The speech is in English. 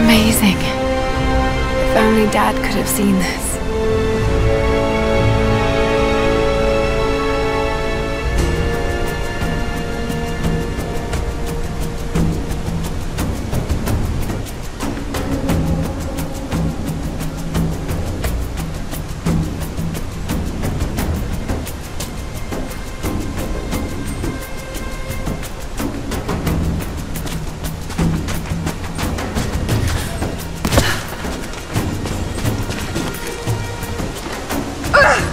amazing. If only Dad could have seen this. Ah!